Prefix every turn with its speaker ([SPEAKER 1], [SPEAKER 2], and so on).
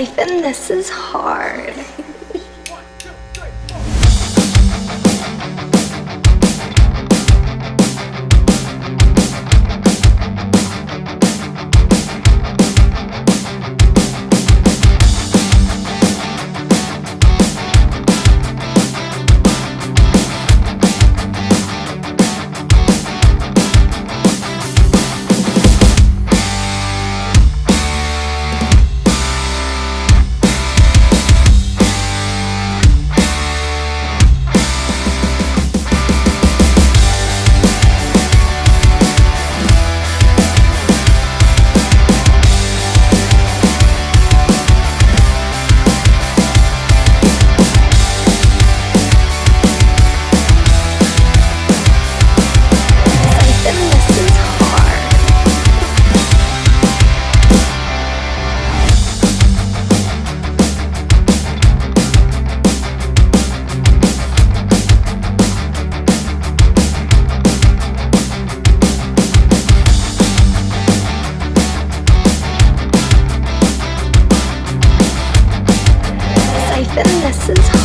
[SPEAKER 1] life and this is hard. Then this is.